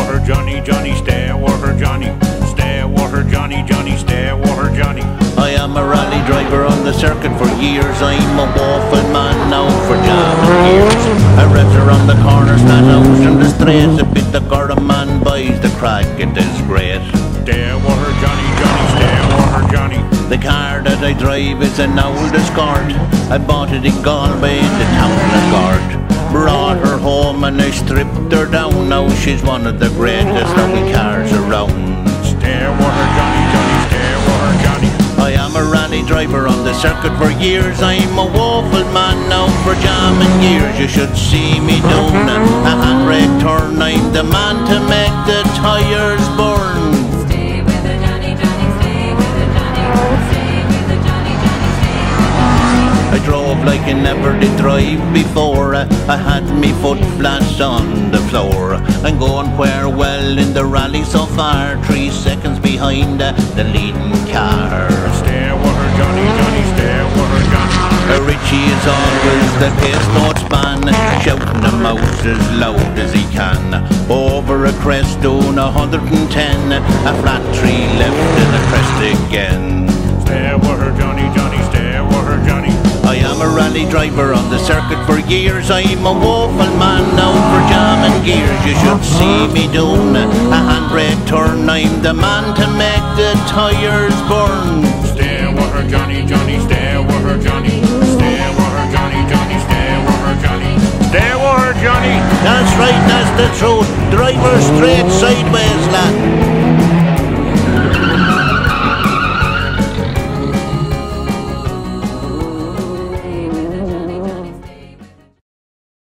her, Johnny, Johnny, stay with her, Johnny. Stay with her, Johnny, Johnny, stay with her, Johnny. I am a rally driver on the circuit for years. I'm a waffle man now for jamming gears. I rev around the corners, not out from the straight. A bit the Gordon man buys the crack, it is great. Stay with her, Johnny, Johnny, stay with her, Johnny. The car that I drive is an old Escort. I bought it in Galway the town and I stripped her down. Now she's one of the greatest rally cars around. Her, Johnny, Johnny, her, Johnny. I am a rally driver on the circuit for years. I'm a waffle man now for jamming gears. You should see me doing a handbrake turn. I'm the man to make the tires burn. Like I never did drive before. I had me foot flats on the floor. I'm going where well in the rally so far. Three seconds behind the leading car. Stay with her, Johnny, Johnny, stare with her, Johnny. Richie is always the pace notes man, shouting them out as loud as he can. Over a crest doing a hundred and ten, a flat tree left in a crest again. Rally driver on the circuit for years. I'm a waffle man now for jamming gears. You should see me doing a handbrake turn. I'm the man to make the tires burn. Stay with her, Johnny, Johnny, stay with her, Johnny. Stay with her, Johnny, Johnny, stay with her, Johnny. Stay with her, Johnny. That's right, that's the truth. Driver straight sideways, lad.